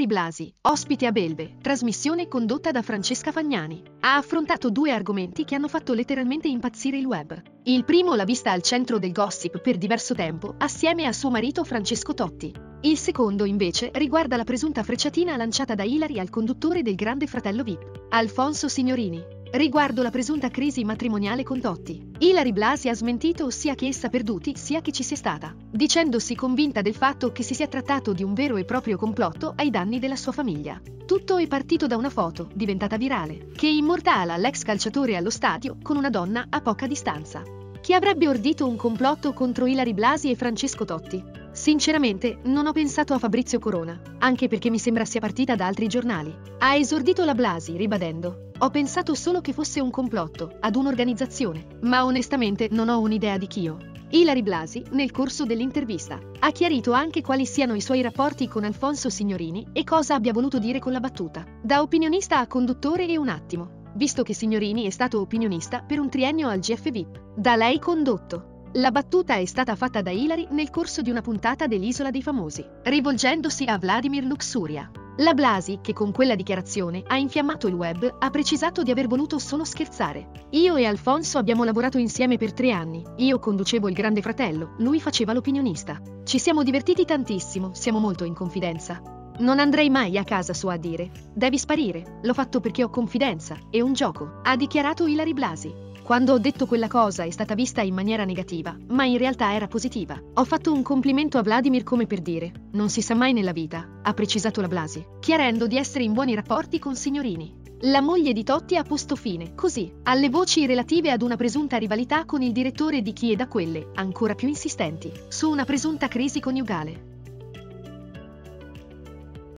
Ilari Blasi, ospite a Belve, trasmissione condotta da Francesca Fagnani, ha affrontato due argomenti che hanno fatto letteralmente impazzire il web. Il primo l'ha vista al centro del gossip per diverso tempo, assieme a suo marito Francesco Totti. Il secondo, invece, riguarda la presunta frecciatina lanciata da Ilari al conduttore del Grande Fratello VIP, Alfonso Signorini riguardo la presunta crisi matrimoniale con Totti. Ilari Blasi ha smentito sia che essa perduti sia che ci sia stata, dicendosi convinta del fatto che si sia trattato di un vero e proprio complotto ai danni della sua famiglia. Tutto è partito da una foto, diventata virale, che immortala l'ex calciatore allo stadio con una donna a poca distanza. Chi avrebbe ordito un complotto contro Ilari Blasi e Francesco Totti? Sinceramente, non ho pensato a Fabrizio Corona, anche perché mi sembra sia partita da altri giornali. Ha esordito la Blasi, ribadendo: Ho pensato solo che fosse un complotto, ad un'organizzazione, ma onestamente non ho un'idea di chi ho. Ilari Blasi, nel corso dell'intervista, ha chiarito anche quali siano i suoi rapporti con Alfonso Signorini e cosa abbia voluto dire con la battuta. Da opinionista a conduttore e un attimo, visto che Signorini è stato opinionista per un triennio al GF VIP, da lei condotto. La battuta è stata fatta da Hilary nel corso di una puntata dell'Isola dei Famosi, rivolgendosi a Vladimir Luxuria. La Blasi, che con quella dichiarazione ha infiammato il web, ha precisato di aver voluto solo scherzare. Io e Alfonso abbiamo lavorato insieme per tre anni. Io conducevo il Grande Fratello, lui faceva l'opinionista. Ci siamo divertiti tantissimo, siamo molto in confidenza. Non andrei mai a casa sua a dire, devi sparire, l'ho fatto perché ho confidenza, è un gioco, ha dichiarato Hilary Blasi. Quando ho detto quella cosa è stata vista in maniera negativa, ma in realtà era positiva. Ho fatto un complimento a Vladimir come per dire, non si sa mai nella vita, ha precisato la Blasi, chiarendo di essere in buoni rapporti con signorini. La moglie di Totti ha posto fine, così, alle voci relative ad una presunta rivalità con il direttore di chi è da quelle, ancora più insistenti, su una presunta crisi coniugale.